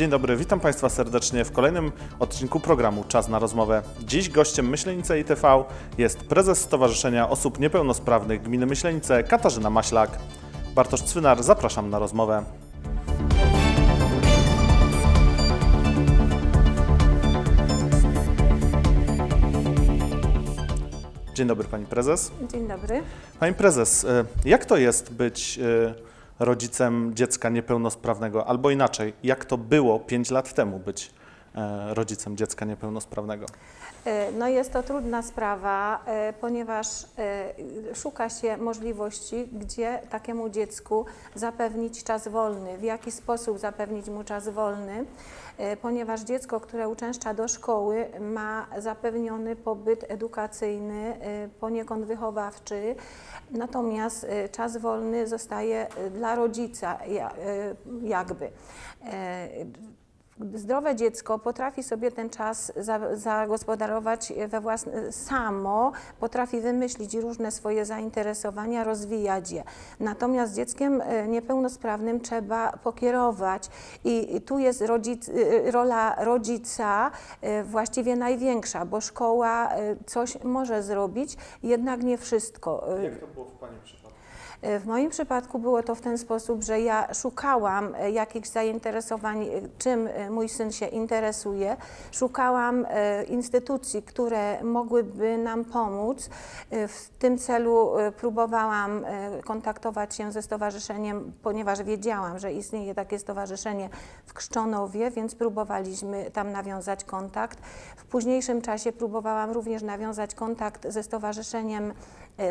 Dzień dobry, witam Państwa serdecznie w kolejnym odcinku programu Czas na rozmowę. Dziś gościem Myślenice ITV jest prezes Stowarzyszenia Osób Niepełnosprawnych Gminy Myślenice Katarzyna Maślak. Bartosz Cwynar, zapraszam na rozmowę. Dzień dobry Pani Prezes. Dzień dobry. Pani Prezes, e, jak to jest być e, rodzicem dziecka niepełnosprawnego? Albo inaczej, jak to było 5 lat temu być e, rodzicem dziecka niepełnosprawnego? E, No jest to trudna sprawa, e, ponieważ szuka się możliwości, gdzie takiemu dziecku zapewnić czas wolny, w jaki sposób zapewnić mu czas wolny, ponieważ dziecko, które uczęszcza do szkoły, ma zapewniony pobyt edukacyjny, e, poniekąd wychowawczy, natomiast e, czas wolny zostaje e, dla rodzica ja- e, jakby. Zdrowe dziecko potrafi sobie ten czas za, zagospodarować we własne, samo, potrafi wymyślić różne swoje zainteresowania, rozwijać je. Natomiast dzieckiem e, niepełnosprawnym trzeba pokierować i tu jest rodzic, e, rola rodzica e, właściwie największa, bo szkoła coś może zrobić, jednak nie wszystko. Jak to było w Pani przypadku? W moim przypadku było to w ten sposób, że ja szukałam e, jakichś zainteresowań, e, czym e, mój syn się interesuje. Szukałam e, instytucji, które mogłyby nam pomóc. E, W tym celu e, próbowałam e, kontaktować się ze stowarzyszeniem, ponieważ wiedziałam, że istnieje takie stowarzyszenie w Krzczonowie, więc próbowaliśmy tam nawiązać kontakt. W późniejszym czasie próbowałam również nawiązać kontakt ze stowarzyszeniem e,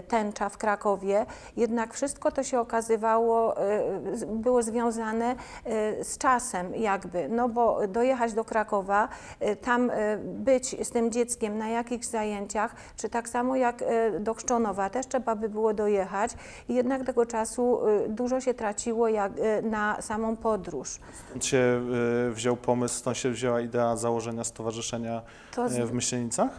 Tęcza w Krakowie, jednak wszystko to się okazywało, e, było związane e, z czasem jakby, no bo dojechać do Krakowa, e, tam e, być z tym dzieckiem na jakichś zajęciach, czy tak samo jak e, do Krzczonowa też trzeba by było dojechać i jednak tego czasu e, dużo się traciło jak, e, na samą podróż. Stąd się e, wziął pomysł, stąd się wzięła idea założenia stowarzyszenia To z- e, w Myślenicach?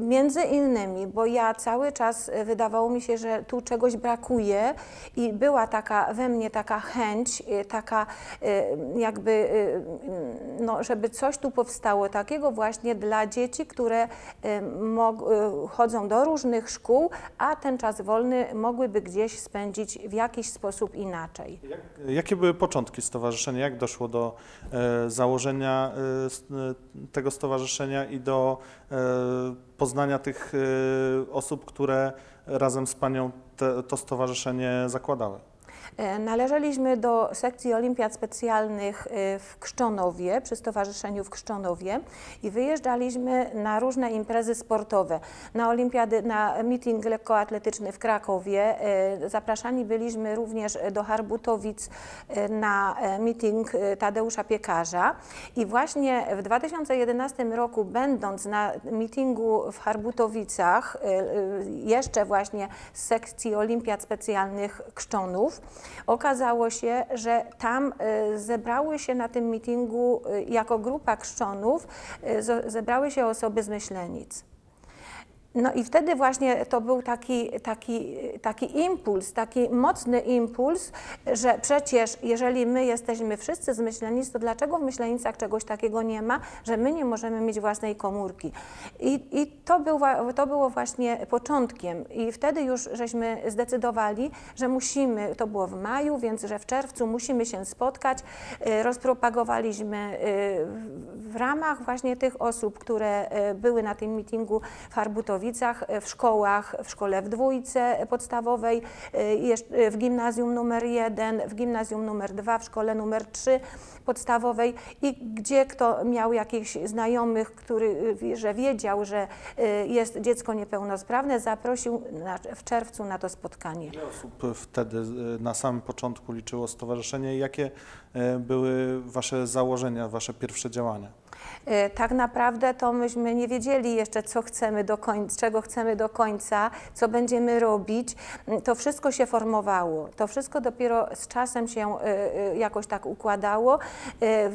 Między innymi, bo ja cały czas wydawało mi się, że tu czegoś brakuje i była taka we mnie taka chęć, y, taka y, jakby, y, no, żeby coś tu powstało takiego właśnie dla dzieci, które chodzą do różnych szkół, a ten czas wolny mogłyby gdzieś spędzić w jakiś sposób inaczej. Jak, jakie były początki stowarzyszenia? Jak doszło do e, założenia e, e, tego stowarzyszenia i do poznania tych osób, które razem z Panią te, to stowarzyszenie zakładały? E, Należeliśmy do sekcji olimpiad specjalnych e, w Krzczonowie, przy Stowarzyszeniu w Krzczonowie i wyjeżdżaliśmy na różne imprezy sportowe. Na olimpiady, na meeting lekkoatletyczny w Krakowie. E, Zapraszani byliśmy również do Harbutowic na meeting Tadeusza Piekarza i właśnie w 2011 roku będąc na meetingu w Harbutowicach, jeszcze właśnie z sekcji olimpiad specjalnych Krzczonów, okazało się, że tam e, zebrały się na tym meetingu e, jako grupa Krzczonów, zo- zebrały się osoby z Myślenic. No i wtedy właśnie to był taki, taki, taki impuls, taki mocny impuls, że przecież jeżeli my jesteśmy wszyscy z Myślenic, to dlaczego w Myślenicach czegoś takiego nie ma, że my nie możemy mieć własnej komórki? I, i to, był, to było właśnie początkiem i wtedy już żeśmy zdecydowali, że musimy, to było w maju, więc że w czerwcu musimy się spotkać. Y, Rozpropagowaliśmy y, w- ramach właśnie tych osób, które y, były na tym meetingu w Harbutowicach, y, w szkołach, w szkole w dwójce podstawowej, jeszcze- y, w gimnazjum numer jeden, w gimnazjum numer dwa, w szkole numer trzy podstawowej i gdzie kto miał jakichś znajomych, który, że wiedział, że jest dziecko niepełnosprawne, zaprosił na, w czerwcu na to spotkanie. Ile osób wtedy e, na samym początku liczyło stowarzyszenie jakie e, były Wasze założenia, Wasze pierwsze działania? E, Tak naprawdę to myśmy nie wiedzieli jeszcze, co chcemy do końca, czego chcemy do końca, co będziemy robić. Mm, To wszystko się formowało. To wszystko dopiero z czasem się e, e, jakoś tak układało.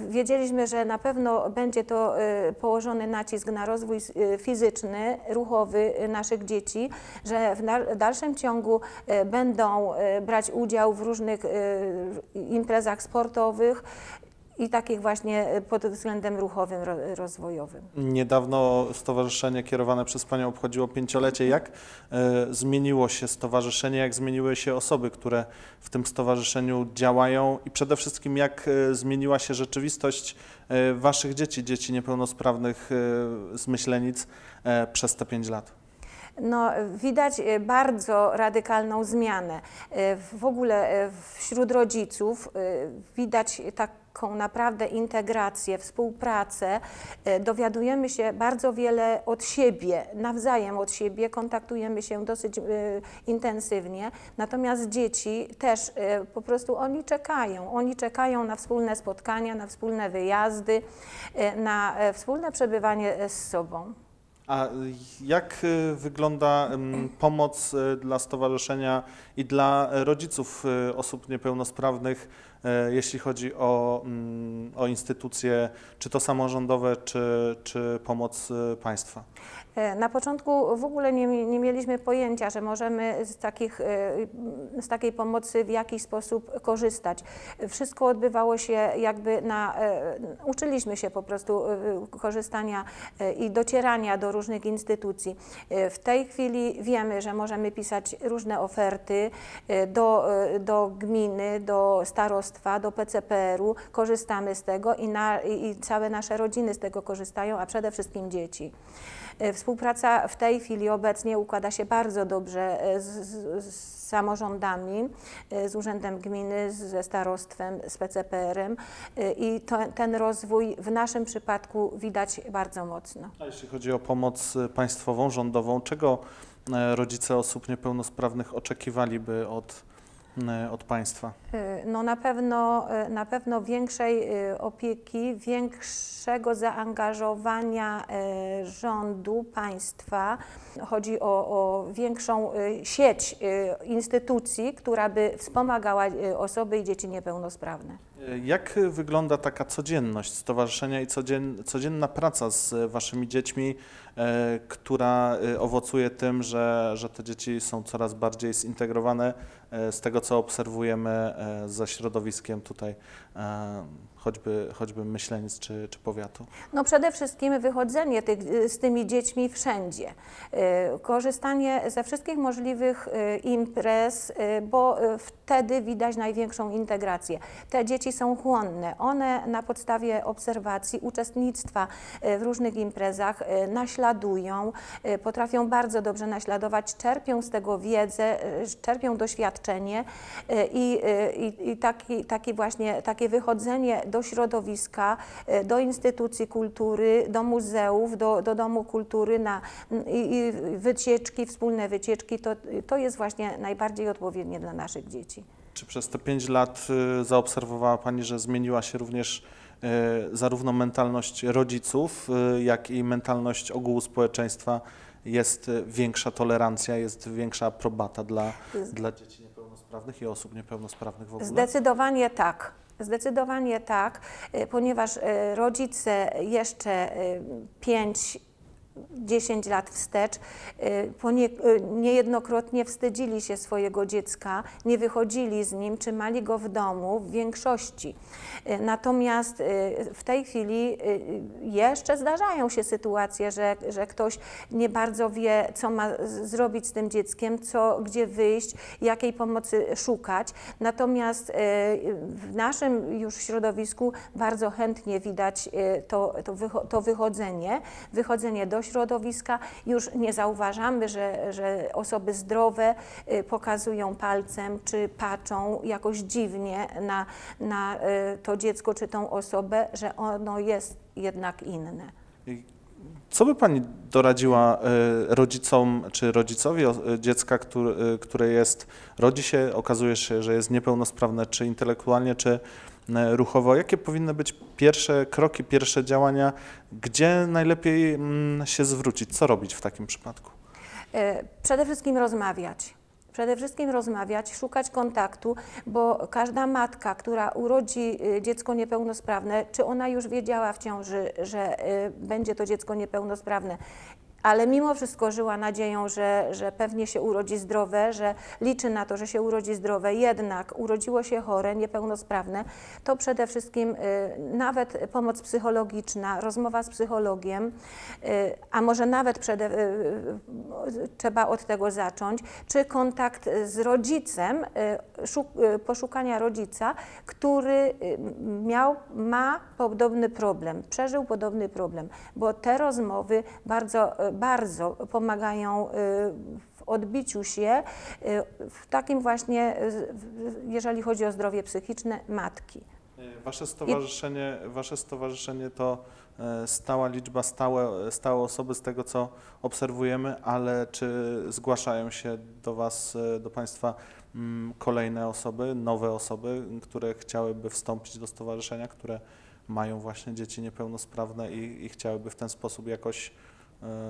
Wiedzieliśmy, że na pewno będzie to położony nacisk na rozwój fizyczny, ruchowy naszych dzieci, że w dalszym ciągu będą brać udział w różnych imprezach sportowych. I takich właśnie y, pod względem ruchowym, ro, rozwojowym. Niedawno stowarzyszenie kierowane przez Panią obchodziło pięciolecie. Jak e, zmieniło się stowarzyszenie, jak zmieniły się osoby, które w tym stowarzyszeniu działają i przede wszystkim jak e, zmieniła się rzeczywistość e, Waszych dzieci, dzieci niepełnosprawnych e, z Myślenic e, przez te pięć lat? No, widać e, bardzo radykalną zmianę. E, W ogóle e, wśród rodziców e, widać taką naprawdę integrację, współpracę. E, Dowiadujemy się bardzo wiele od siebie, nawzajem od siebie, kontaktujemy się dosyć e, intensywnie. Natomiast dzieci też e, po prostu oni czekają. Oni czekają na wspólne spotkania, na wspólne wyjazdy, na wspólne przebywanie z sobą. A jak wygląda ym, pomoc dla stowarzyszenia i dla rodziców osób niepełnosprawnych, jeśli chodzi o, mm, o instytucje, czy to samorządowe, czy, czy pomoc y, państwa? E, Na początku w ogóle nie, nie mieliśmy pojęcia, że możemy z, takich, e, z takiej pomocy w jakiś sposób korzystać. Wszystko odbywało się jakby na. e, Uczyliśmy się po prostu e, korzystania e, i docierania do różnych instytucji. E, W tej chwili wiemy, że możemy pisać różne oferty e, do, e, do gminy, do starostwa, do PCPR-u. Korzystamy z tego i, na, i całe nasze rodziny z tego korzystają, a przede wszystkim dzieci. E, Współpraca w tej chwili obecnie układa się bardzo dobrze e, z, z, z samorządami, e, z Urzędem Gminy, ze starostwem, z PCPR-em i to, ten rozwój w naszym przypadku widać bardzo mocno. A jeśli chodzi o pomoc państwową, rządową, czego rodzice osób niepełnosprawnych oczekiwaliby od, od państwa? Y, No na pewno, y, na pewno większej opieki, większego zaangażowania rządu, państwa. Chodzi o, o większą sieć instytucji, która by wspomagała osoby i dzieci niepełnosprawne. E, Jak wygląda taka codzienność stowarzyszenia i codzien, codzienna praca z waszymi dziećmi, e, która y, owocuje tym, że, że te dzieci są coraz bardziej zintegrowane e, z tego, co obserwujemy e, ze środowiskiem tutaj, e, choćby, choćby czy, czy powiatu? No przede wszystkim wychodzenie tych, y, z tymi dziećmi wszędzie, Y, korzystanie ze wszystkich możliwych y, imprez, bo wtedy widać największą integrację. Te dzieci są chłonne, one na podstawie obserwacji, uczestnictwa w różnych imprezach naśladują, potrafią bardzo dobrze naśladować, czerpią z tego wiedzę, czerpią doświadczenie i, i, i taki, taki właśnie, takie wychodzenie do środowiska, y, do instytucji kultury, do muzeów, do, do domu kultury na, i, i wycieczki, wspólne wycieczki, to, to jest właśnie najbardziej odpowiednie dla naszych dzieci. Czy przez te pięć lat y, zaobserwowała Pani, że zmieniła się również y, zarówno mentalność rodziców, y, jak i mentalność ogółu społeczeństwa? Jest większa tolerancja, jest większa aprobata dla, dla dzieci niepełnosprawnych i osób niepełnosprawnych w ogóle? Zdecydowanie tak. Zdecydowanie tak, y, ponieważ y, rodzice jeszcze 5 10 lat wstecz y, ponie, y, niejednokrotnie wstydzili się swojego dziecka, nie wychodzili z nim, trzymali go w domu w większości. Y, Natomiast w tej chwili jeszcze zdarzają się sytuacje, że, że ktoś nie bardzo wie, co ma zrobić z tym dzieckiem, co, gdzie wyjść, jakiej pomocy szukać. Natomiast w naszym już środowisku bardzo chętnie widać to, to, wycho- to wychodzenie, wychodzenie do środowiska. Już nie zauważamy, że, że osoby zdrowe y, pokazują palcem czy patrzą jakoś dziwnie na, na y, to dziecko czy tą osobę, że ono jest jednak inne. Co by Pani doradziła y, rodzicom czy rodzicowi dziecka, które jest, rodzi się, okazuje się, że jest niepełnosprawne, czy intelektualnie, czy ruchowo? Jakie powinny być pierwsze kroki, pierwsze działania? Gdzie najlepiej mm, się zwrócić? Co robić w takim przypadku? E, Przede wszystkim rozmawiać. Przede wszystkim rozmawiać, szukać kontaktu, bo każda matka, która urodzi y, dziecko niepełnosprawne, czy ona już wiedziała w ciąży, że będzie to dziecko niepełnosprawne, ale mimo wszystko żyła nadzieją, że, że pewnie się urodzi zdrowe, że liczy na to, że się urodzi zdrowe, jednak urodziło się chore, niepełnosprawne, to przede wszystkim y, nawet pomoc psychologiczna, rozmowa z psychologiem, y, a może nawet przede, y, y, trzeba od tego zacząć, czy kontakt z rodzicem, y, szuk, y, poszukania rodzica, który miał, ma podobny problem, przeżył podobny problem, bo te rozmowy bardzo, bardzo pomagają y, w odbiciu się y, w takim właśnie, y, jeżeli chodzi o zdrowie psychiczne matki. Wasze stowarzyszenie, wasze stowarzyszenie to e, stała liczba, stałe, stałe osoby z tego, co obserwujemy, ale czy zgłaszają się do Was, e, do Państwa mm, kolejne osoby, nowe osoby, które chciałyby wstąpić do stowarzyszenia, które mają właśnie dzieci niepełnosprawne i, i chciałyby w ten sposób jakoś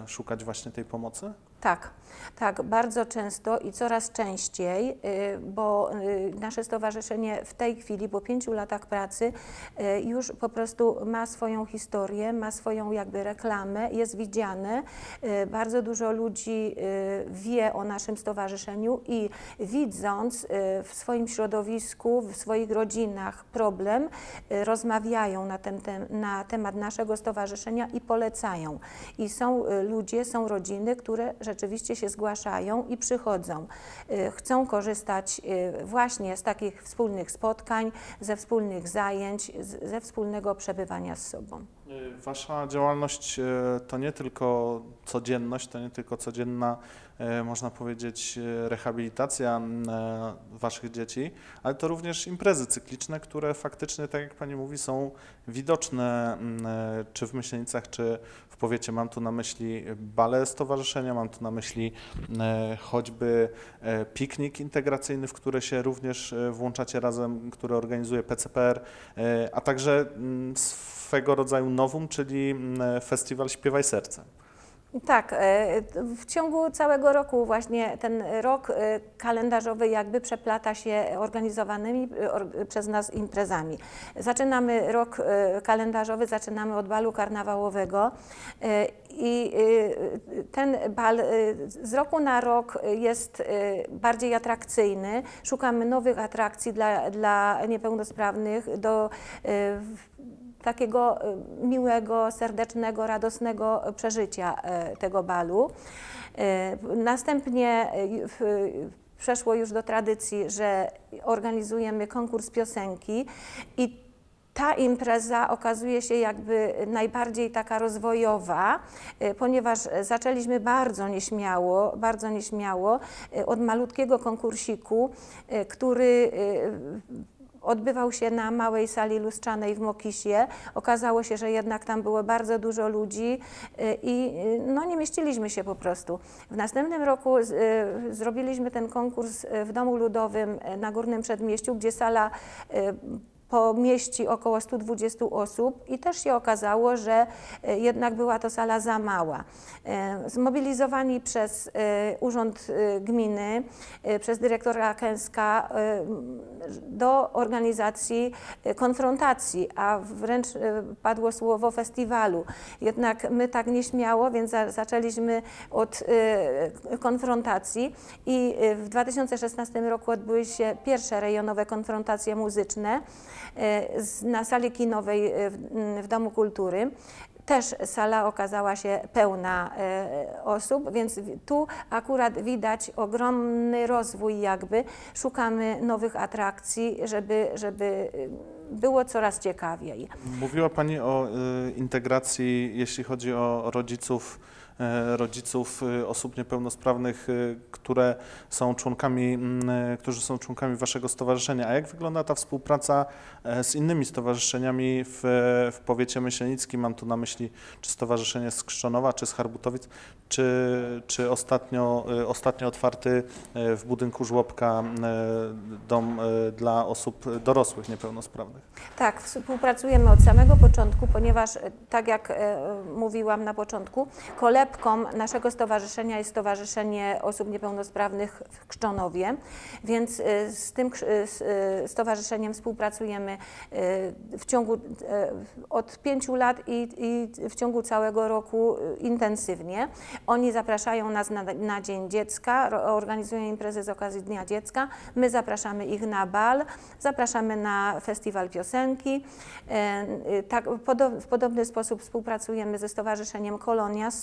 szukać właśnie tej pomocy? Tak, tak, bardzo często i coraz częściej, y, bo y, nasze stowarzyszenie w tej chwili, po pięciu latach pracy, y, już po prostu ma swoją historię, ma swoją jakby reklamę, jest widziane. Bardzo dużo ludzi wie o naszym stowarzyszeniu i widząc w swoim środowisku, w swoich rodzinach problem, rozmawiają na, ten, na temat naszego stowarzyszenia i polecają. I są ludzie, są rodziny, które rzeczywiście się zgłaszają i przychodzą. Y, Chcą korzystać y, właśnie z takich wspólnych spotkań, ze wspólnych zajęć, ze wspólnego przebywania z sobą. Y, Wasza działalność to nie tylko codzienność, to nie tylko codzienna, można powiedzieć, e, rehabilitacja e, Waszych dzieci, ale to również imprezy cykliczne, które faktycznie, tak jak Pani mówi, są widoczne m, e, czy w Myślenicach, czy w powiecie. Mam tu na myśli bale stowarzyszenia, mam tu na myśli e, choćby e, piknik integracyjny, w który się również e, włączacie razem, który organizuje PCPR, e, a także mm, swego rodzaju nowum, czyli mm, festiwal Śpiewaj Sercem. Tak, e, w ciągu całego roku właśnie ten rok e, kalendarzowy jakby przeplata się organizowanymi e, przez nas imprezami. Zaczynamy rok kalendarzowy, zaczynamy od balu karnawałowego i ten bal z roku na rok jest bardziej atrakcyjny. Szukamy nowych atrakcji dla, dla niepełnosprawnych, do takiego e, miłego, serdecznego, radosnego przeżycia e, tego balu. Następnie przeszło już do tradycji, że organizujemy konkurs piosenki i ta impreza okazuje się jakby najbardziej taka rozwojowa, ponieważ zaczęliśmy bardzo nieśmiało, bardzo nieśmiało od malutkiego konkursiku, który odbywał się na małej sali lustrzanej w Mokisie. Okazało się, że jednak tam było bardzo dużo ludzi y, i y, no, nie mieściliśmy się po prostu. W następnym roku y, zrobiliśmy ten konkurs w Domu Ludowym na Górnym Przedmieściu, gdzie sala pomieści około 120 osób i też się okazało, że e, jednak była to sala za mała. E, Zmobilizowani przez e, Urząd Gminy, przez dyrektora Kęska do organizacji konfrontacji, a wręcz padło słowo festiwalu. Jednak my tak nieśmiało, więc za, zaczęliśmy od konfrontacji i w 2016 roku odbyły się pierwsze rejonowe konfrontacje muzyczne na sali kinowej e, w, w Domu Kultury. Też sala okazała się pełna e, osób, więc tu akurat widać ogromny rozwój jakby. Szukamy nowych atrakcji, żeby, żeby e, było coraz ciekawiej. Mówiła Pani o y, integracji, jeśli chodzi o rodziców, rodziców y, osób niepełnosprawnych, y, które są członkami, e, którzy są członkami Waszego stowarzyszenia. A jak wygląda ta współpraca e, z innymi stowarzyszeniami w, w powiecie myślenickim? Mam tu na myśli czy Stowarzyszenie z Krzczonowa, czy z Harbutowic, czy, czy ostatnio, ostatnio otwarty e, w budynku żłobka e, dom e, dla osób dorosłych niepełnosprawnych. Tak, współpracujemy od samego początku, ponieważ e, tak jak e, mówiłam na początku, koledzy kolebką naszego stowarzyszenia jest Stowarzyszenie Osób Niepełnosprawnych w Krzczonowie, więc y, z tym y, y, stowarzyszeniem współpracujemy w ciągu od pięciu lat i, i w ciągu całego roku intensywnie. Oni zapraszają nas na, na Dzień Dziecka, organizują imprezy z okazji Dnia Dziecka. My zapraszamy ich na bal, zapraszamy na festiwal piosenki. Tak, w podobny sposób współpracujemy ze Stowarzyszeniem Kolonia z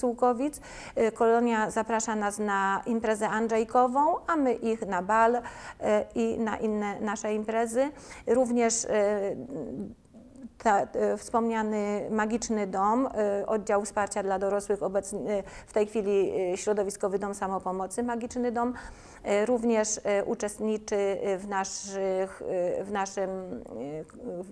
E, Kolonia zaprasza nas na imprezę Andrzejkową, a my ich na bal e, i na inne nasze imprezy. Również e, ta, e, wspomniany Magiczny Dom, e, oddział wsparcia dla dorosłych, obecnie e, w tej chwili Środowiskowy Dom Samopomocy Magiczny Dom, również uczestniczy w, naszych, w naszym na-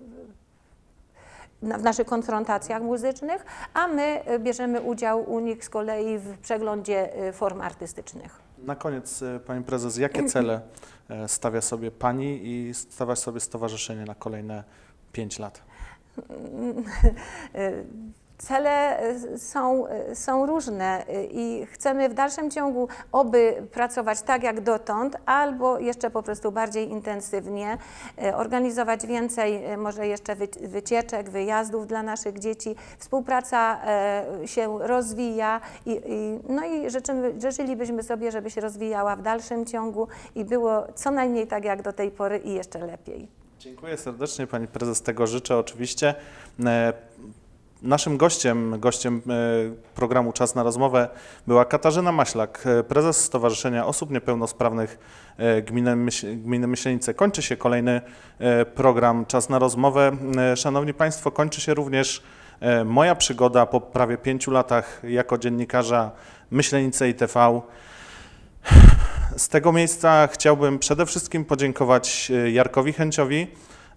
w naszych konfrontacjach muzycznych, a my e, bierzemy udział u nich z kolei w przeglądzie e, form artystycznych. Na koniec, e, Pani Prezes, jakie cele stawia sobie Pani i stawia sobie stowarzyszenie na kolejne 5 lat? E, Cele e, są, e, są różne e, i chcemy w dalszym ciągu oby pracować tak jak dotąd, albo jeszcze po prostu bardziej intensywnie, e, organizować więcej e, może jeszcze wy- wycieczek, wyjazdów dla naszych dzieci. Współpraca e, się rozwija i, i, no i życzymy, życzylibyśmy sobie, żeby się rozwijała w dalszym ciągu i było co najmniej tak jak do tej pory i jeszcze lepiej. Dziękuję serdecznie Pani Prezes, tego życzę oczywiście. Naszym gościem, gościem e, programu Czas na rozmowę była Katarzyna Maślak, e, prezes Stowarzyszenia Osób Niepełnosprawnych e, Gminy, Gminy Myślenice. Kończy się kolejny program Czas na rozmowę. Szanowni Państwo, kończy się również moja przygoda po prawie pięciu latach jako dziennikarza Myślenice i TV. Z tego miejsca chciałbym przede wszystkim podziękować Jarkowi Chęciowi,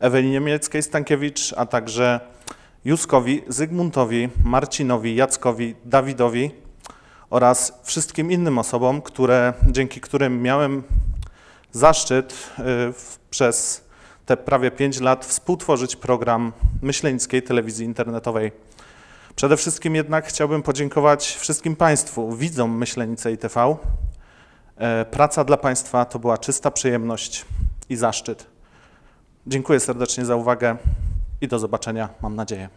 Ewelinie Mieleckiej-Stankiewicz, a także Józkowi, Zygmuntowi, Marcinowi, Jackowi, Dawidowi oraz wszystkim innym osobom, które, dzięki którym miałem zaszczyt y, przez te prawie 5 lat współtworzyć program Myślenickiej Telewizji Internetowej. Przede wszystkim jednak chciałbym podziękować wszystkim Państwu, widzom Myślenicy i TV. E, Praca dla Państwa to była czysta przyjemność i zaszczyt. Dziękuję serdecznie za uwagę i do zobaczenia, mam nadzieję.